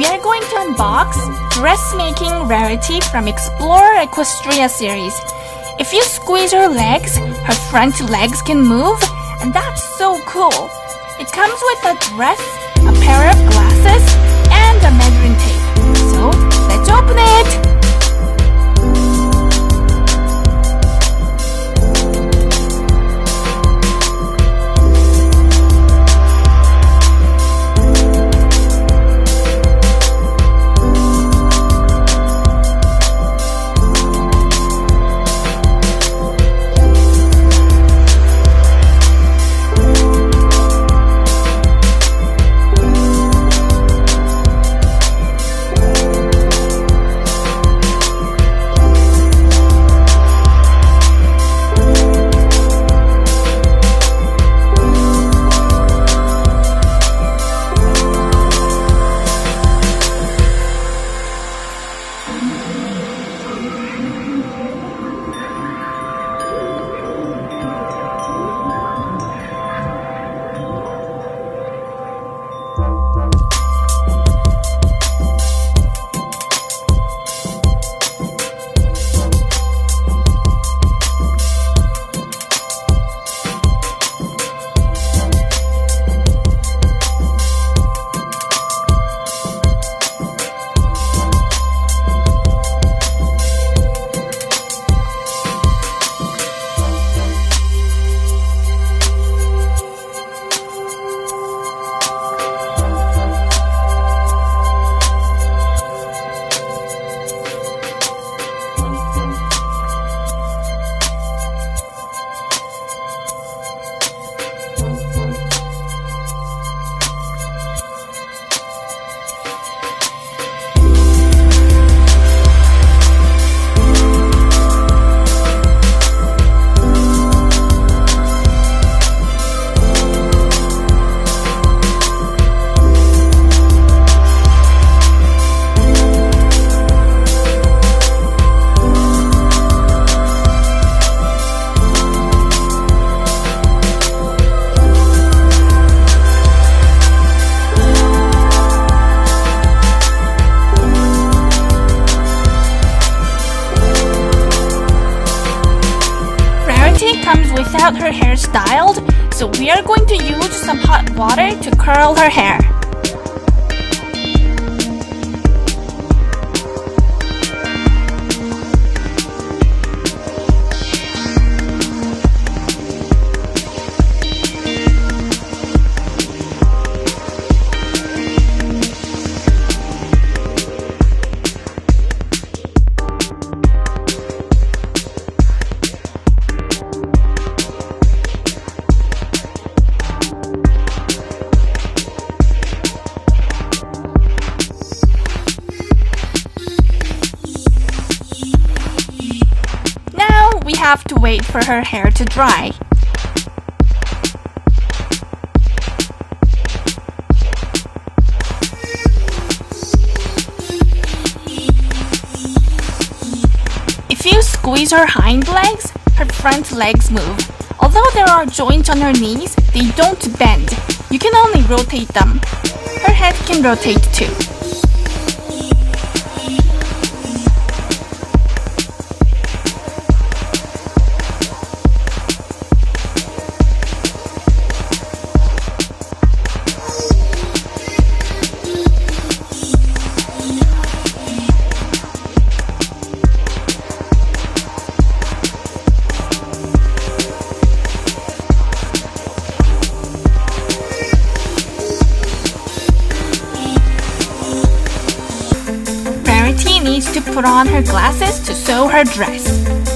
we are going to unbox dressmaking rarity from Explore Equestria series. If you squeeze her legs, her front legs can move, and that's so cool. It comes with a dress, a pair of glasses, and a measuring comes without her hair styled, so we are going to use some hot water to curl her hair. Have to wait for her hair to dry. If you squeeze her hind legs, her front legs move. Although there are joints on her knees, they don't bend. You can only rotate them. Her head can rotate too. Needs to put on her glasses to sew her dress.